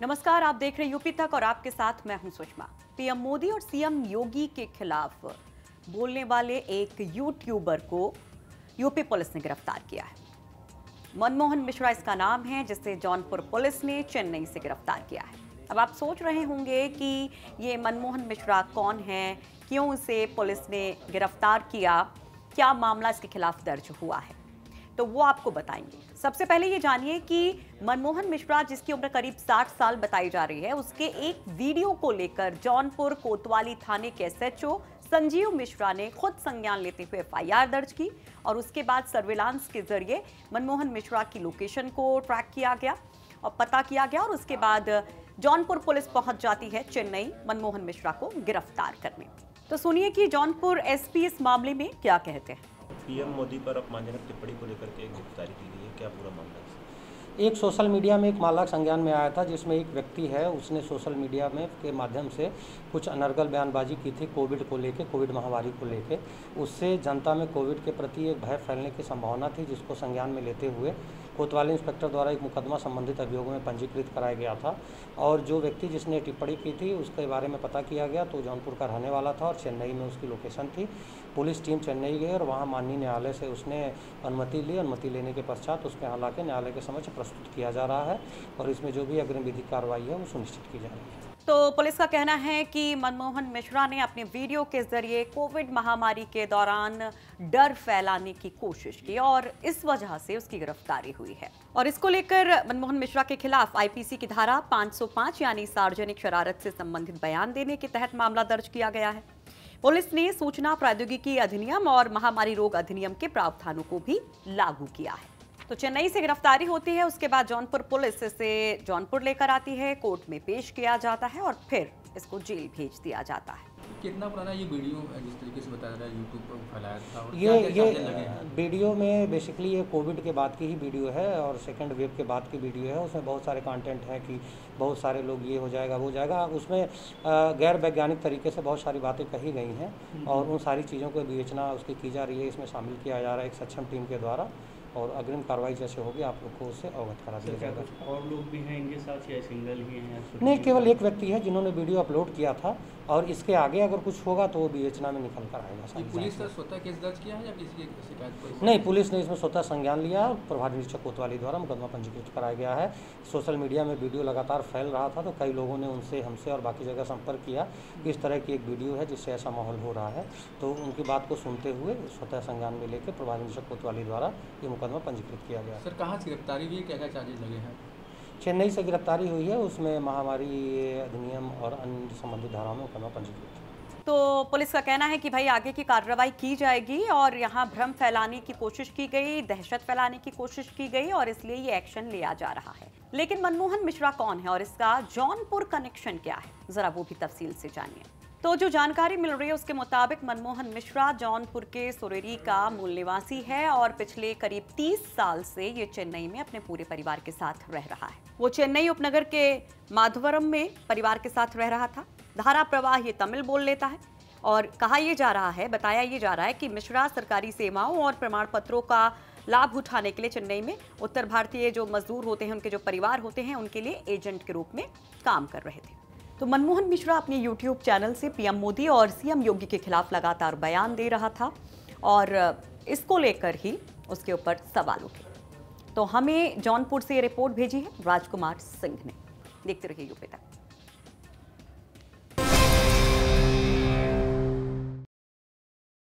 नमस्कार, आप देख रहे यूपी तक और आपके साथ मैं हूँ सुषमा। पीएम मोदी और सीएम योगी के खिलाफ बोलने वाले एक यूट्यूबर को यूपी पुलिस ने गिरफ़्तार किया है। मनमोहन मिश्रा इसका नाम है, जिसे जौनपुर पुलिस ने चेन्नई से गिरफ़्तार किया है। अब आप सोच रहे होंगे कि ये मनमोहन मिश्रा कौन है, क्यों इसे पुलिस ने गिरफ़्तार किया, क्या मामला इसके खिलाफ दर्ज हुआ है? तो वो आपको बताएँगे। सबसे पहले ये जानिए कि मनमोहन मिश्रा, जिसकी उम्र करीब 60 साल बताई जा रही है, उसके एक वीडियो को लेकर जौनपुर कोतवाली थाने के एसएचओ संजीव मिश्रा ने खुद संज्ञान लेते हुए एफआईआर दर्ज की और उसके बाद सर्विलांस के ज़रिए मनमोहन मिश्रा की लोकेशन को ट्रैक किया गया और पता किया गया और उसके बाद जौनपुर पुलिस पहुँच जाती है चेन्नई मनमोहन मिश्रा को गिरफ़्तार करने। तो सुनिए कि जौनपुर एसपी इस मामले में क्या कहते हैं। पीएम मोदी पर अपमानजनक टिप्पणी को लेकर के गिरफ्तारी की गई है। क्या पूरा मामला एक सोशल मीडिया में एक मामला संज्ञान में आया था, जिसमें एक व्यक्ति है, उसने सोशल मीडिया में के माध्यम से कुछ अनर्गल बयानबाजी की थी कोविड को लेके, कोविड महामारी को लेके। उससे जनता में कोविड के प्रति एक भय फैलने की संभावना थी, जिसको संज्ञान में लेते हुए कोतवाली इंस्पेक्टर द्वारा एक मुकदमा संबंधित अभियोगों में पंजीकृत कराया गया था। और जो व्यक्ति जिसने टिप्पणी की थी, उसके बारे में पता किया गया तो जौनपुर का रहने वाला था और चेन्नई में उसकी लोकेशन थी। पुलिस टीम चेन्नई गई और वहाँ माननीय न्यायालय से उसने अनुमति ली। अनुमति लेने के पश्चात उसके हालाँकि न्यायालय के समक्ष प्रस्तुत किया जा रहा है और इसमें जो भी अग्रिम विधिक कार्रवाई है, वो सुनिश्चित की जा रही है। तो पुलिस का कहना है कि मनमोहन मिश्रा ने अपने वीडियो के ज़रिए कोविड महामारी के दौरान डर फैलाने की कोशिश की और इस वजह से उसकी गिरफ्तारी हुई है। और इसको लेकर मनमोहन मिश्रा के खिलाफ आईपीसी की धारा 505 यानी सार्वजनिक शरारत से संबंधित बयान देने के तहत मामला दर्ज किया गया है। पुलिस ने सूचना प्रौद्योगिकी अधिनियम और महामारी रोग अधिनियम के प्रावधानों को भी लागू किया है। तो चेन्नई से गिरफ्तारी होती है उसके बाद जौनपुर पुलिस इसे जौनपुर लेकर आती है कोर्ट में पेश किया जाता है और फिर इसको जेल भेज दिया जाता है। कितना पुराना ये वीडियो जिस तरीके से बताया रहा है यूट्यूब पर फैलाया था और ये क्या क्या ये लगे वीडियो में बेसिकली ये कोविड के बाद की ही वीडियो है और सेकंड वेव के बाद की वीडियो है। उसमें बहुत सारे कंटेंट है कि बहुत सारे लोग ये हो जाएगा वो जाएगा। उसमें गैर वैज्ञानिक तरीके से बहुत सारी बातें कही गई हैं और उन सारी चीज़ों को विवेचना उसकी की जा रही है इसमें शामिल किया जा रहा है एक सक्षम टीम के द्वारा। और अग्रिम कार्रवाई जैसे होगी आप लोग को उससे अवगत करा दिया जाएगा। और लोग भी हैं इनके साथ या सिंगल ही हैं? नहीं केवल एक व्यक्ति है जिन्होंने वीडियो अपलोड किया था और इसके आगे अगर कुछ होगा तो वो विवेचना में निकल कर आएगा पुलिस। का स्वतः केस दर्ज किया है या किसी की शिकायत नहीं पुलिस ने इसमें स्वतः संज्ञान लिया। प्रभारी निरीक्षक कोतवाली द्वारा मुकदमा पंजीकृत कराया गया है। सोशल मीडिया में वीडियो लगातार फैल रहा था तो कई लोगों ने उनसे हमसे और बाकी जगह संपर्क किया कि इस तरह की एक वीडियो है जिससे ऐसा माहौल हो रहा है। तो उनकी बात को सुनते हुए स्वतः संज्ञान में लेकर प्रभारी निरीक्षक कोतवाली द्वारा ये मुकदमा पंजीकृत किया गया। सर कहाँ से गिरफ्तारी हुई? क्या क्या चार्जेस लगे हैं? चेन्नई से गिरफ्तारी हुई है उसमें महामारी अधिनियम और अन्य संबंधित धाराओं में मुकदमा पंजीकृत तो पुलिस का कहना है कि भाई आगे की कार्रवाई की जाएगी और यहाँ भ्रम फैलाने की कोशिश की गई दहशत फैलाने की कोशिश की गई और इसलिए ये एक्शन लिया जा रहा है। लेकिन मनमोहन मिश्रा कौन है और इसका जौनपुर कनेक्शन क्या है? जरा वो भी तफसील से जानिए। तो जो जानकारी मिल रही है उसके मुताबिक मनमोहन मिश्रा जौनपुर के सुरेरी का मूल निवासी है और पिछले करीब 30 साल से ये चेन्नई में अपने पूरे परिवार के साथ रह रहा है। वो चेन्नई उपनगर के माधवरम में परिवार के साथ रह रहा था। धारा प्रवाह ये तमिल बोल लेता है और कहा यह जा रहा है, बताया ये जा रहा है कि मिश्रा सरकारी सेवाओं और प्रमाण पत्रों का लाभ उठाने के लिए चेन्नई में उत्तर भारतीय जो मजदूर होते हैं, उनके जो परिवार होते हैं, उनके लिए एजेंट के रूप में काम कर रहे थे। तो मनमोहन मिश्रा अपने यूट्यूब चैनल से पीएम मोदी और सीएम योगी के खिलाफ लगातार बयान दे रहा था और इसको लेकर ही उसके ऊपर सवाल उठे। तो हमें जौनपुर से रिपोर्ट भेजी है, राजकुमार सिंह ने। देखते रहिए यूपी तक।